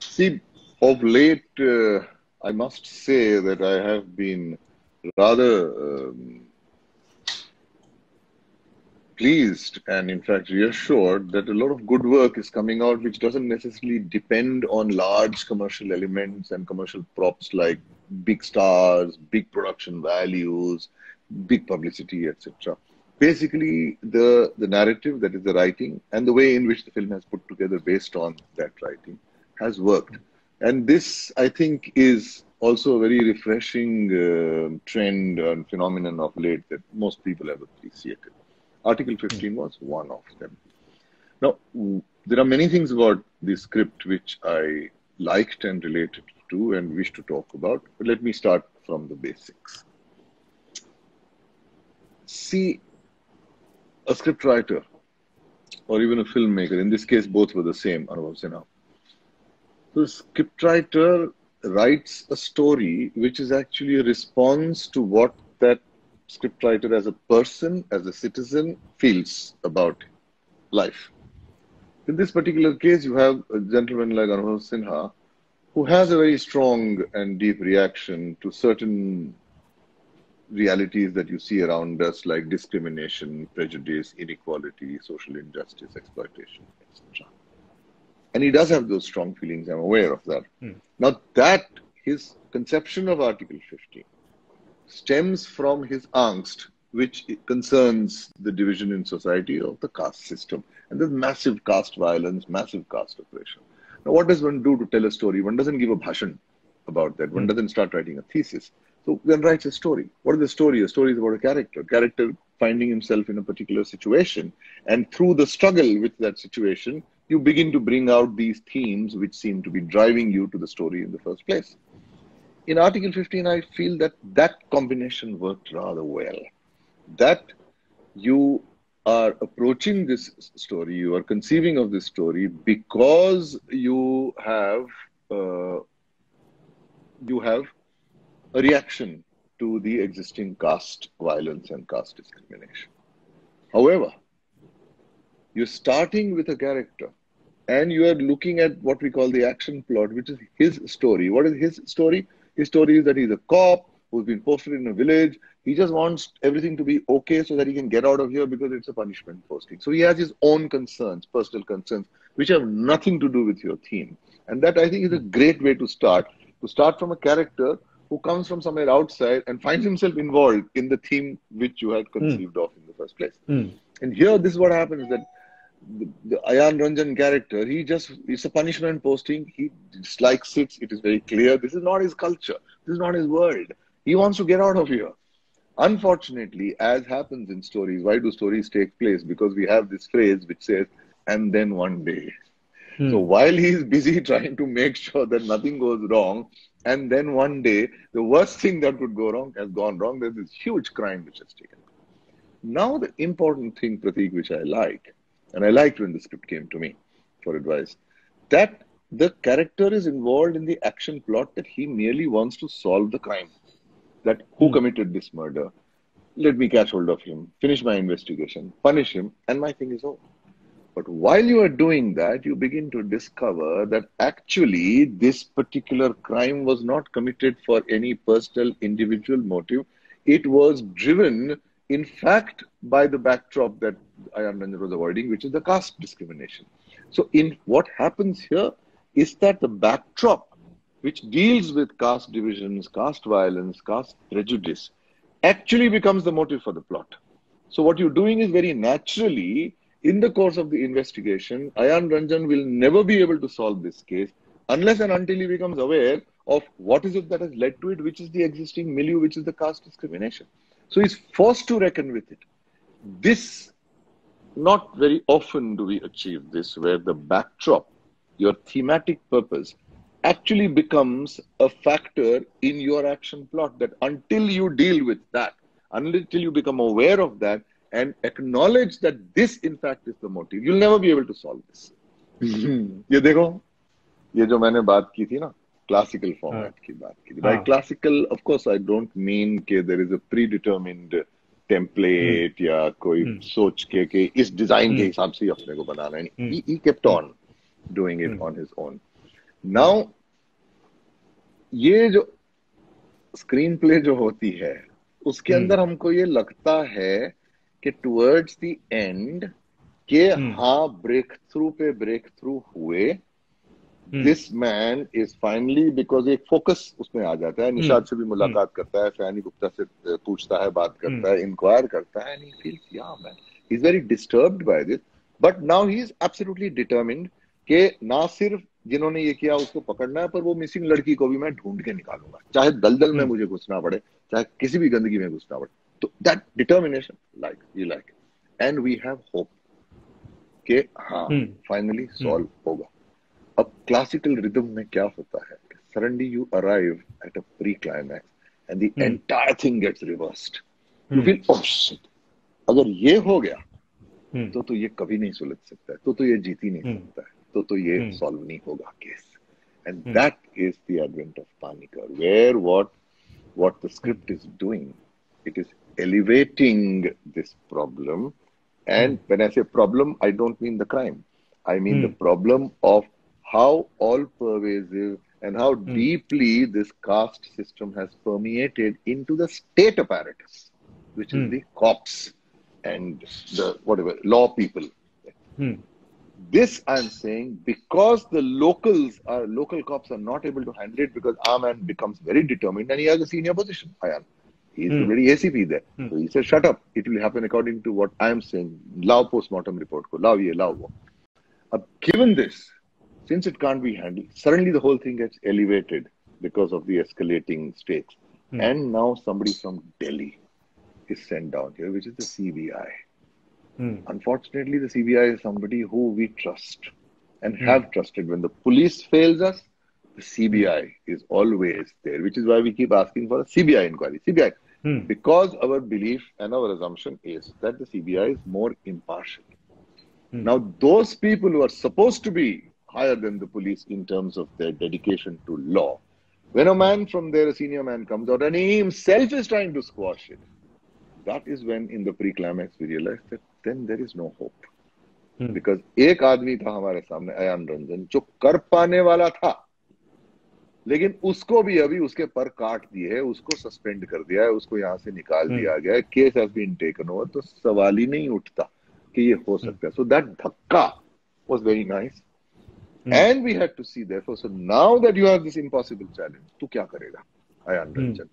See, of late, uh, I must say that I have been rather um, pleased and, in fact, reassured that a lot of good work is coming out which doesn't necessarily depend on large commercial elements and commercial props like big stars, big production values, big publicity, etc. Basically, the, the narrative, that is the writing, and the way in which the film has put together based on that writing has worked. And this, I think, is also a very refreshing uh, trend and phenomenon of late that most people have appreciated. Article 15 was one of them. Now, there are many things about this script which I liked and related to and wish to talk about, but let me start from the basics. See, a scriptwriter or even a filmmaker, in this case, both were the same, Anubhav Sinha. The scriptwriter writes a story which is actually a response to what that scriptwriter as a person, as a citizen, feels about life. In this particular case, you have a gentleman like Anubhav Sinha who has a very strong and deep reaction to certain realities that you see around us, like discrimination, prejudice, inequality, social injustice, exploitation, etc. And he does have those strong feelings, I'm aware of that. Hmm. Now, that, his conception of Article 15, stems from his angst, which concerns the division in society of the caste system. And there's massive caste violence, massive caste oppression. Now, what does one do to tell a story? One doesn't give a bhashan about that. One mm. doesn't start writing a thesis. So one writes a story. What is the story? A story is about a character. Character finding himself in a particular situation. And through the struggle with that situation, you begin to bring out these themes which seem to be driving you to the story in the first place in Article 15, I feel that that combination worked rather well. That you are approaching this story, you are conceiving of this story because you have uh, you have a reaction to the existing caste violence and caste discrimination. However, you're starting with a character and you are looking at what we call the action plot, which is his story. What is his story? His story is that he's a cop who's been posted in a village. He just wants everything to be okay so that he can get out of here because it's a punishment posting. So he has his own concerns, personal concerns, which have nothing to do with your theme. And that I think is a great way to start. To start from a character who comes from somewhere outside and finds himself involved in the theme which you had conceived mm. of in the first place. Mm. And here, this is what happens that the, the Ayan Ranjan character, he just, it's a punishment posting. He dislikes it. It is very clear. This is not his culture. This is not his world. He wants to get out of here. Unfortunately, as happens in stories, why do stories take place? Because we have this phrase which says, and then one day. Hmm. So while he is busy trying to make sure that nothing goes wrong, and then one day, the worst thing that could go wrong has gone wrong. There's this huge crime which has taken place. Now, the important thing, Pratik, which I like, and I liked when the script came to me for advice, that the character is involved in the action plot that he merely wants to solve the crime. That who hmm. committed this murder? Let me catch hold of him, finish my investigation, punish him, and my thing is over. But while you are doing that, you begin to discover that actually this particular crime was not committed for any personal individual motive. It was driven in fact, by the backdrop that Ayan Ranjan was avoiding, which is the caste discrimination. So, in what happens here is that the backdrop, which deals with caste divisions, caste violence, caste prejudice, actually becomes the motive for the plot. So, what you're doing is very naturally, in the course of the investigation, Ayan Ranjan will never be able to solve this case unless and until he becomes aware of what is it that has led to it, which is the existing milieu, which is the caste discrimination. So he's forced to reckon with it. This, not very often do we achieve this, where the backdrop, your thematic purpose, actually becomes a factor in your action plot. That until you deal with that, until you become aware of that and acknowledge that this, in fact, is the motive, you'll never be able to solve this. ये देखो ये जो मैंने बात की थी ना classical format की बात की by classical of course I don't mean के there is a predetermined template या कोई hmm. सोच के कि इस डिज़ाइन के hmm. हिसाब से अपने को बनाना है he kept on doing it on his own now ये जो स्क्रीन प्ले जो होती है उसके हम्म। अंदर हमको ये लगता है कि टुवर्ड्स द एंड के हम्म। हाँ ब्रेक थ्रू पे ब्रेक थ्रू हुए हम्म। This man is finally because एक फोकस उसमें आ जाता है निषाद से भी हम्म। मुलाकात करता है फैनी गुप्ता से पूछता है बात करता है इंक्वायर करता है एंड ही फील्स या man he is very disturbed by this but now he is absolutely determined कि ना सिर्फ़ जिन्होंने ये किया उसको पकड़ना है पर वो मिसिंग लड़की को भी मैं ढूंढ के निकालूँगा। चाहे दलदल में। मुझे घुसना पड़े चाहे किसी भी गंदगी में घुसना पड़े। तो that determination like you like and we have hope कि हाँ। फाइनली सॉल्व होगा। अब क्लासिकल रिदम में क्या होता है suddenly you arrive at a pre climax and the. Entire thing gets reversed you. Feel oh shit अगर ये हो गया हम्म। तो तो ये कभी नहीं सुलझ सकता है तो तो ये जीत ही नहीं हम्म। सकता है तो तो ये। सॉल्व नहीं होगा case and. That is the advent of Panikkar where what what the script is doing it is elevating this problem and when i say problem i don't mean the crime i mean the Hmm. problem of how all pervasive and how deeply this caste system has permeated into the state apparatus which is Hmm. the cops and the whatever law people Hmm. this I'm saying because the locals are local cops are not able to handle it because our man becomes very determined and he has a senior position. Ayan. He's Hmm. already ACP there. Hmm. So he says, shut up. It will happen according to what I'm saying. Lao postmortem report ko. Lao ye, lao wo. Uh, given this, since it can't be handled, suddenly the whole thing gets elevated because of the escalating stakes. Hmm. And now somebody from Delhi is sent down here, which is the CBI. Hmm. Unfortunately, the CBI is somebody who we trust and Hmm. have trusted. When the police fails us, the CBI is always there, which is why we keep asking for a CBI inquiry. CBI, because our belief and our assumption is that the CBI is more impartial. Now, those people who are supposed to be higher than the police in terms of their dedication to law, when a man from there, a senior man, comes out and he himself is trying to squash it, that is when in the pre-climax we realize that then there is no hope. Hmm. Because एक आदमी था हमारे सामने अयान रंजन जो कर पाने वाला था लेकिन उसको भी अभी उसके पर काट दिए है उसको सस्पेंड कर दिया है उसको यहाँ से निकाल हम्म। दिया गया है case has been taken over तो सवाल ही नहीं उठता कि ये हो सकता है सो दैट धक्का was very nice Hmm. and we had to see therefore so now that you have this impossible challenge तू क्या करेगा Ayan Hmm. Ranjan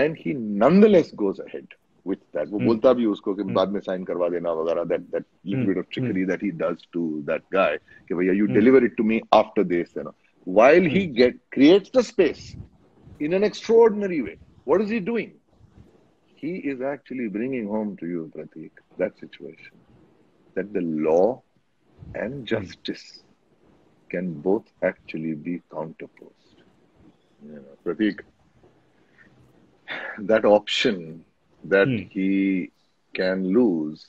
and he nonetheless goes ahead with that वो Hmm. बोलता भी उसको कि Hmm. बाद में साइन करवा देना वगैरह that that little Hmm. bit of trickery that he does to that guy कि भैया you Hmm. deliver it to me after this you know while he get creates the space in an extraordinary way what is he doing he is actually bringing home to you Pratik that situation that the law and justice can both actually be counterposed you know Pratik that option that Hmm. he can lose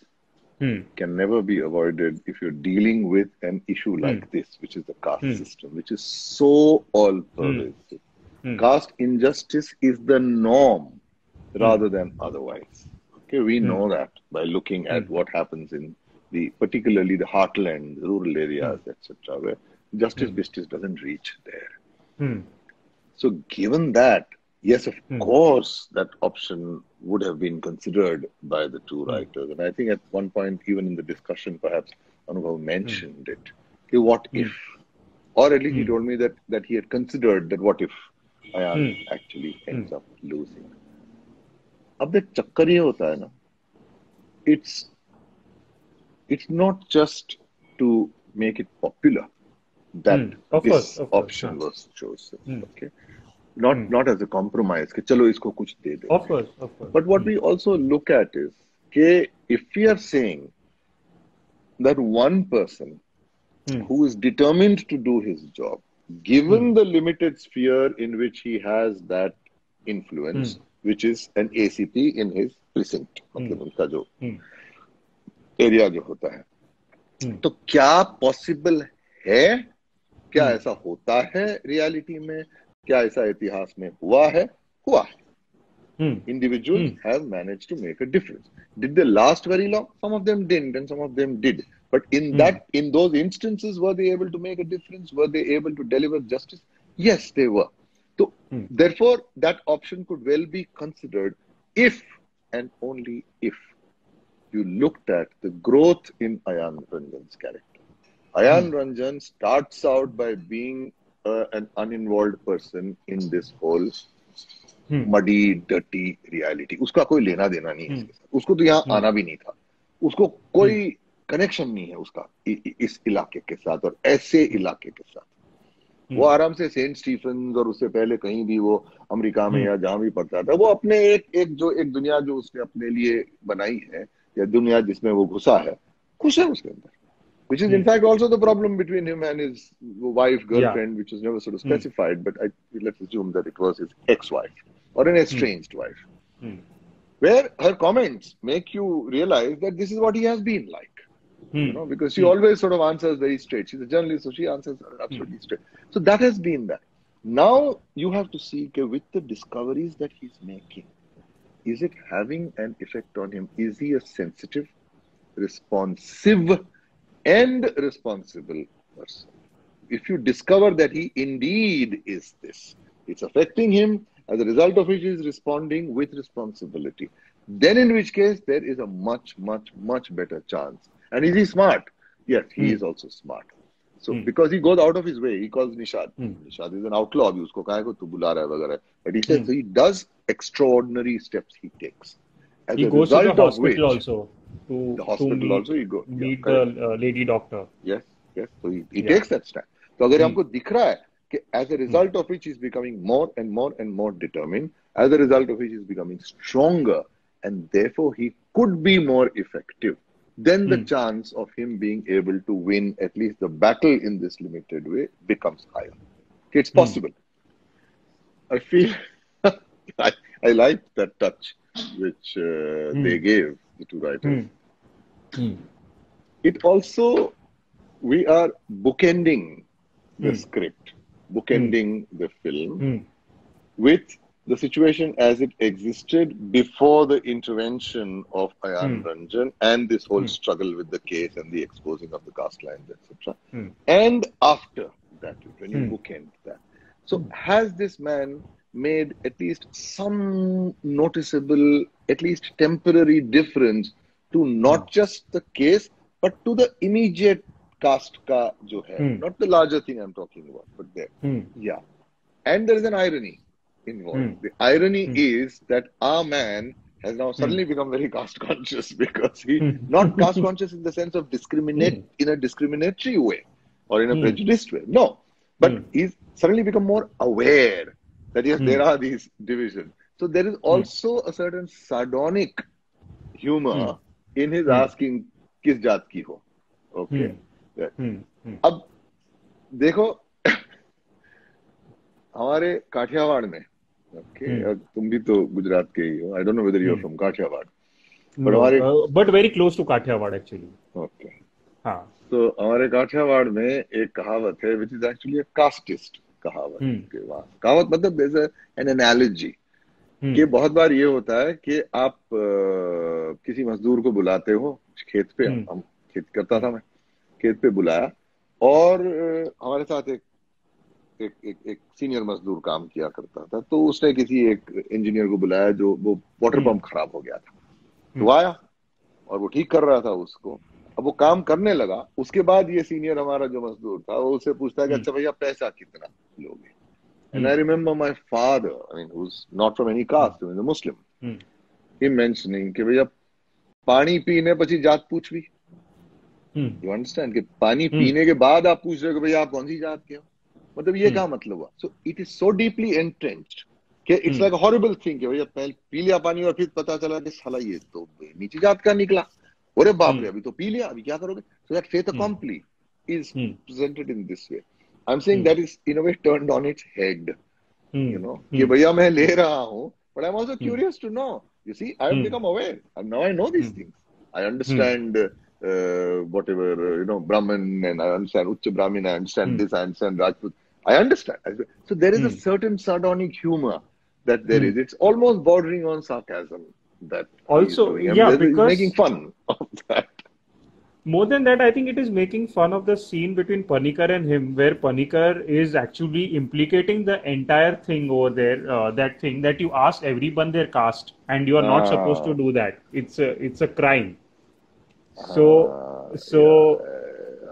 Hmm. can never be avoided if you're dealing with an issue like Hmm. this, which is the caste Hmm. system, which is so all pervasive. Hmm. Caste injustice is the norm rather than otherwise. Okay, we Hmm. know that by looking at Hmm. what happens in the particularly the heartland, rural areas, etc., where justice Hmm. justice doesn't reach there. Hmm. So, given that, yes, of Hmm. course, that option would have been considered by the two Hmm. writers. And I think at one point, even in the discussion, perhaps Anubhav mentioned it. Okay, what Hmm. if? Or at least he Hmm. told me that, that he had considered that what if Ayan Hmm. actually ends up losing. अब देख चक्कर ये होता है ना it's it's not just to make it popular that Hmm. Of this course, of course, option हाँ. was chosen Hmm. okay not Hmm. not as a compromise कि चलो इसको कुछ दे दे Of course, of course. but what mm. we also look at is कि if we are saying that one person Hmm. who is determined to do his job, given Hmm. the limited sphere in which he has that influence, mm. which is an ACP in his precinct, मतलब उनका जो Hmm. Area जो होता है Hmm. तो क्या possible है क्या Hmm. ऐसा होता है रियलिटी में क्या ऐसा इतिहास में हुआ है हुआ है Hmm. individuals Hmm. have managed to make a difference. Did they last very long? Some of them didn't, and some of them did. But in Hmm. that, in those instances, were they able to make a difference? Were they able to deliver justice? Yes, they were. So, Hmm. therefore, that option could well be considered if and only if you looked at the growth in Ayan Ranjan's character. Ayan hmm. Ranjan starts out by being uh, an uninvolved person in this whole Hmm. muddy, dirty reality. उसका कोई लेना देना नहीं है इसके साथ उसको तो यहाँ Hmm. आना भी नहीं था उसको कोई कनेक्शन नहीं है उसका इ, इ, इस इलाके के साथ और ऐसे इलाके के साथ Hmm. वो आराम से सेंट स्टीफन और उससे पहले कहीं भी वो अमेरिका में Hmm. या जहाँ भी पढ़ता था वो अपने एक एक जो एक दुनिया जो उसने अपने लिए बनाई है या दुनिया जिसमें वो घुसा है खुश है उसके अंदर which is in Hmm. fact also the problem between him and his wife girlfriend which was never sort of Hmm. specified but I, let's assume that it was his ex-wife or an estranged wife Hmm. where her comments make you realize that this is what he has been like Hmm. you know because she Hmm. always sort of answers very straight she's a journalist so she answers absolutely straight so that has been that now you have to see okay, with the discoveries that he's making is it having an effect on him is he a sensitive responsive and responsible person. If you discover that he indeed is this, it's affecting him, as a result of which he is responding with responsibility. Then, in which case, there is a much, much, much better chance. And is he smart? Yes, he mm. is also smart. So, mm. because he goes out of his way, he calls Nishad. Mm. Nishad is an outlaw. Abhi usko kaha. But he says, so he does extraordinary steps he takes. As he goes to the hospital which, also to, the to hospital meet, also he go yeah, meet correct. the uh, lady doctor. Yes, yes. So he, he Yeah. takes that stand. तो अगर Hmm. हमको दिख रहा है कि as a result of which he's becoming more and more and more determined, as a result of which he's becoming stronger, and therefore he could be more effective, then the Hmm. chance of him being able to win at least the battle in this limited way becomes higher. Okay, it's Hmm. possible. I feel I, I liked that touch which uh, Hmm. they gave the two writers Hmm. Hmm. it also we are bookending the Hmm. script bookending the film Hmm. with the situation as it existed before the intervention of Ayan Hmm. Ranjan and this whole Hmm. struggle with the case and the exposing of the caste lines, etc. Hmm. And after that, when you Hmm. bookend that. So, has this man made at least some noticeable, at least temporary difference to not just the case, but to the immediate caste ka jo hai. Hmm. Not the larger thing I'm talking about, but there. Hmm. Yeah. And there is an irony involved. Hmm. The irony Hmm. is that our man has now suddenly become very caste conscious because he Hmm. not caste conscious in the sense of discriminate in a discriminatory way or in a Hmm. prejudiced way. No. But Hmm. he's suddenly become more aware that yes, Hmm. there are these divisions. So there is also a certain sardonic humor Hmm. in his Hmm. asking किस जात की हो okay Hmm. Yeah. Hmm. Hmm. अब देखो हमारे काठियावाड़ में okay हम्म। तुम भी तो गुजरात के ही हो I don't know whether you are hmm. From Kathiawad No, हमारे- uh, but very close to Kathiawad actually. Okay हाँ. तो हमारे काठियावाड़ में एक कहावत है विच इज़ एक्चुअली कास्टिस्ट कहावत हम्म। के वहाँ कहावत मतलब एन एनालॉजी Hmm. कि बहुत बार ये होता है कि आप अ, किसी मजदूर को बुलाते हो खेत पे हम्म। हम खेत करता था मैं खेत पे बुलाया और हमारे साथ एक एक एक, एक सीनियर मजदूर काम किया करता था तो उसने किसी एक इंजीनियर को बुलाया जो वो वाटर हम्म। पंप खराब हो गया था तो हम्म। आया और वो ठीक कर रहा था उसको अब वो काम करने लगा उसके बाद ये सीनियर हमारा जो मजदूर था वो उससे पूछता है कि। अच्छा भैया पैसा कितना लोगे and. I remember my father I mean who's not from any caste he was a muslim Hmm. him mentioning कि भैया पानी पीने પછી जात पूछवी Hmm. यू अंडरस्टैंड कि पानी हम्म। पीने के बाद आप पूछ रहे हो कि भैया आप कौन सी जात के हो मतलब ये हम्म। क्या मतलब हुआ so it is so deeply entrenched कि इट्स। लाइक हॉरिबल थिंग कि भैया पहले पी लिया पानी और फिर पता चला कि साला ये तो नीची जात का निकला अरे बाप रे हम्म। अभी तो पी लिया अभी क्या करोगे so that faith hmm. अकॉम्पली is hmm. presented in this way i'm saying hmm. that is in a way turned on its head Hmm. you know Hmm. कि भैया मैं ले रहा हूँ but I'm also curious to know you see I have Hmm. become aware and now I know these Hmm. things I understand uh, whatever uh, you know Brahmin and I understand Ucha Brahmin I understand Hmm. this I understand Rajput I understand I- so there is a Hmm. certain sardonic humor that there Hmm. is it's almost bordering on sarcasm that Also, doing. I mean, yeah, because- making fun of that more than that, I think it is making fun of the scene between Panikkar and him, where Panikkar is actually implicating the entire thing over there. Uh, that thing that you ask everyone their caste, and you are not supposed to Ah. do that. It's a it's a crime. So Uh, so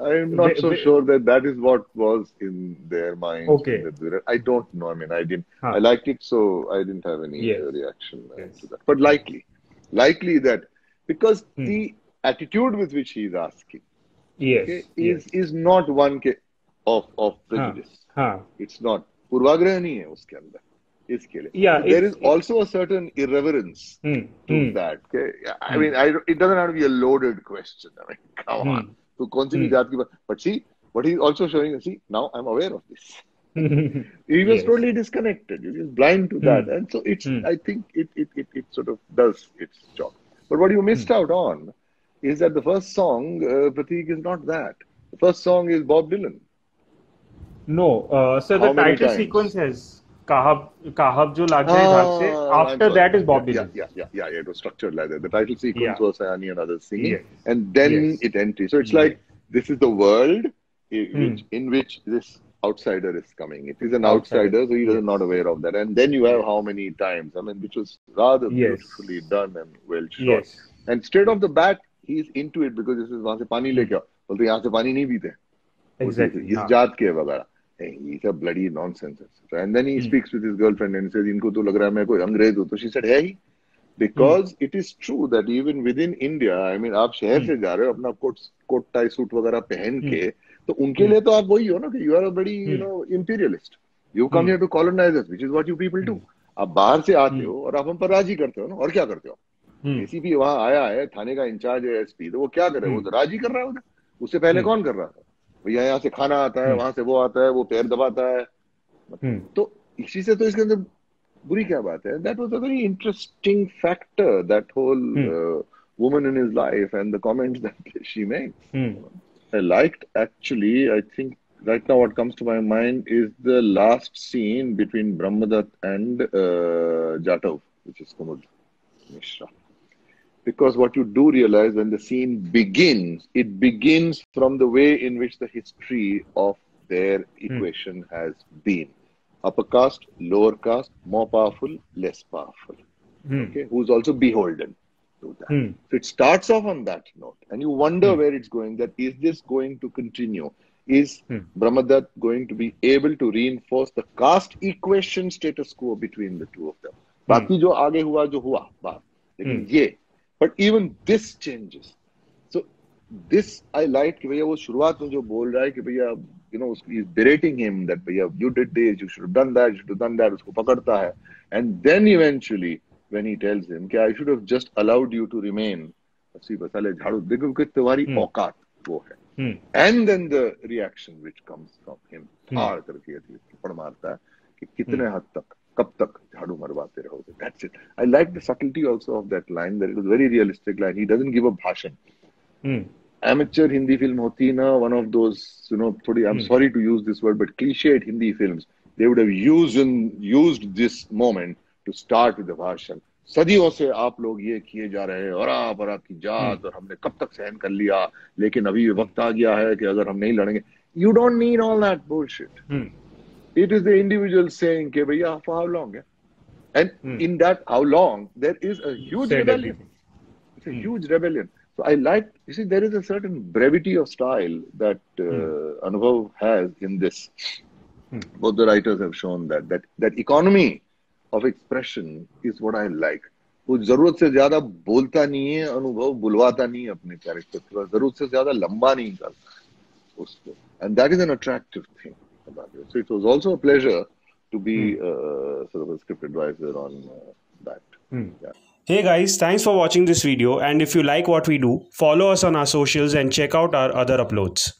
I'm not Wh- so wh- sure that that is what was in their minds. Okay. when they did it. I don't know. I mean, I didn't. Huh. I liked it, so I didn't have any Yes. uh, reaction uh, Yes. to that. But likely, likely that because Hmm. the attitude with which he is asking yes, okay, yes. is is not one ca- of of prejudice. Huh. It's not. पूर्वाग्रह नहीं है उसके अंदर इसके लिए. Yeah, there it's- is also a certain irreverence Hmm. to Hmm. that. Okay? I Hmm. mean, I, don't- it doesn't have to be a loaded question. I mean, come Hmm. on. तो कौन सी भी Hmm. जात की बात but see what he's also showing see now I'm aware of this he was Yes. totally disconnected he was blind to that Hmm. and so it's Hmm. I think it, it it it sort of does its job but what you missed Hmm. out on is that the first song uh, Pratik is not that the first song is Bob Dylan No, uh, so the How many title times? sequence has Kahab Kahab jo lag gaye dhag se. Ah, I'm After sorry. that is Bob yeah, Dylan. Yeah, yeah, yeah, yeah. It was structured like that. The title sequence Yeah. was Sayani and others singing, Yes. and then Yes. it enters. So it's Yes. like this is the world i- Hmm. which, in which this outsider is coming. It is an Outsider. outsider, so he is Yes. not aware of that. And then you have how many times? I mean, which was rather Yes. beautifully done and well shot. Yes. And straight off the bat, he is into it because this is वहां से पानी लेके आओ बोलते यहाँ से पानी नहीं पीते Exactly. इस हाँ. जात के वगैरह आप शहर hmm. से जा रहे हो अपना कोट टाई सूट वगैरह पहन hmm. के तो उनके लिए hmm. तो आप वही हो ना कि यू आर बड़ी you know imperialist you come here to colonise which is what you people do आप बाहर से आते हो और आप हम पर राज़ी करते हो ना और क्या करते हो? एसीपी वहाँ आया है थाने का इंचार्ज है एसपी तो वो क्या कर रहे हो? तो राज़ी कर रहा है उससे पहले कौन कर रहा था? भैया यहाँ से खाना आता है हम्म। वहाँ से वो आता है वो पैर दबाता है। हम्म। तो इसी से तो इसके अंदर बुरी क्या बात है? That was a very interesting factor that whole woman in his life and the comment that she make I like actually I think right now what comes to my mind is the last scene between Brahmadatt and Jatav which is Kumud Mishra Because what you do realize when the scene begins, it begins from the way in which the history of their equation has been. Upper caste, lower caste, more powerful, less powerful. Hmm. Okay, who's also beholden to that. Hmm. So it starts off on that note, and you wonder Hmm. where it's going. That is this going to continue? Is Hmm. Brahmadat going to be able to reinforce the caste equation status quo between the two of them? बाकी जो आगे हुआ जो हुआ बात लेकिन Hmm. ये but even this changes so this I like कि भैया वो शुरुआत में जो बोल रहा है कि भैया यू नो उसकी इज़ बेरेटिंग हिम दैट भैया you did this you should done that you should done that उसको पकड़ता है। And then eventually when he tells him कि I should have just allowed you to remain अस्सी बसाले झाड़ू देखो कि तुम्हारी हम्म। औकात वो है। And then the reaction which comes from him are करके ये थप्पड़ मारता है कि कितने हम्म। हद तक कब तक that's it i like the subtlety also of that line that it was very realistic line he doesn't give a bhashan Hmm. amateur hindi film hoti na one of those you know थोड़ी i'm Hmm. sorry to use this word but cliched hindi films they would have used in, used this moment to start with the bhashan सदियों से आप लोग ये किए जा रहे हैं और आप और आपकी जात और हमने कब तक सहन कर लिया लेकिन अभी वक्त आ गया है कि अगर हम नहीं लड़ेंगे you don't need all that bullshit Hmm. it is the individual saying ke bhaiya for how long yeah? and Hmm. in that how long there is a huge Said rebellion everything. it's a Hmm. huge rebellion so i like you see there is a certain brevity of style that uh, anubhav has in this Hmm. both the writers have shown that that that economy of expression is what i like वो जरूरत से ज्यादा बोलता नहीं है अनुभव बुलवाता नहीं है अपने कैरेक्टर को जरूरत से ज्यादा लंबा नहीं करता उसको and that is an attractive thing about it. So it was also a pleasure to be uh, sort of a script advisor on uh, that. Hmm. Yeah. Hey guys, thanks for watching this video and if you like what we do, follow us on our socials and check out our other uploads.